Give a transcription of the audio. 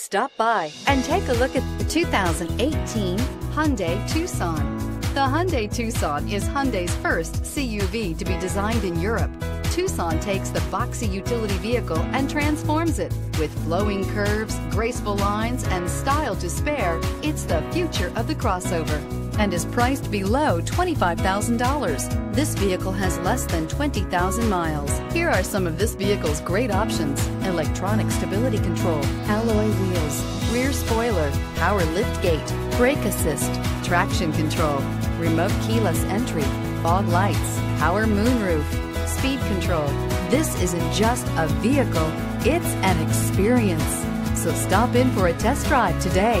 Stop by and take a look at the 2018 Hyundai Tucson. The Hyundai Tucson is Hyundai's first CUV to be designed in Europe. Tucson takes the boxy utility vehicle and transforms it. With flowing curves, graceful lines, and style to spare, it's the future of the crossover and is priced below $25,000. This vehicle has less than 20,000 miles. Here are some of this vehicle's great options. Electronic stability control, alloy wheels, power lift gate, brake assist, traction control, remote keyless entry, fog lights, power moonroof, speed control. This isn't just a vehicle, it's an experience. So stop in for a test drive today.